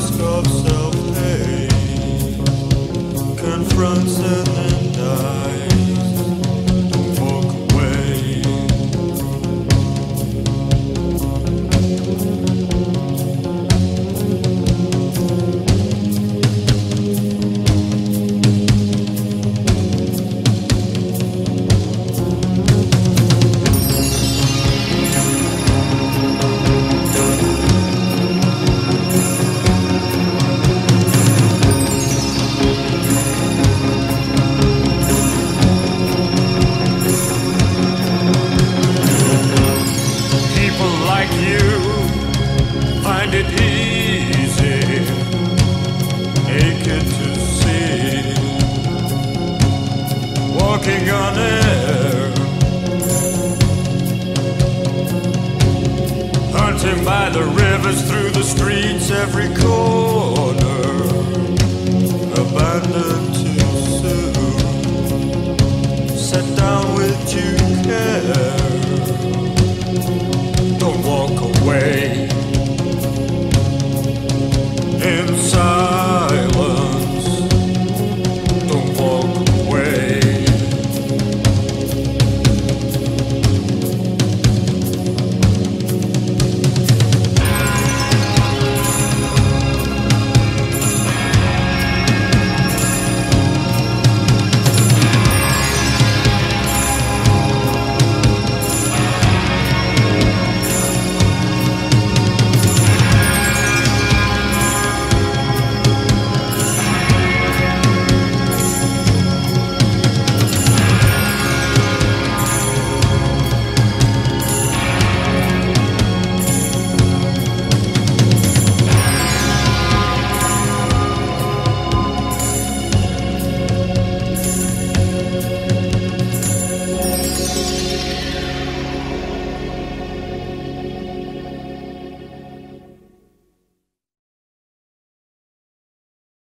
mask of self-hate, confronts and find it easy, naked to see, walking on air, hunting by the rivers through the streets, every corner, abandoned too soon, set down with care.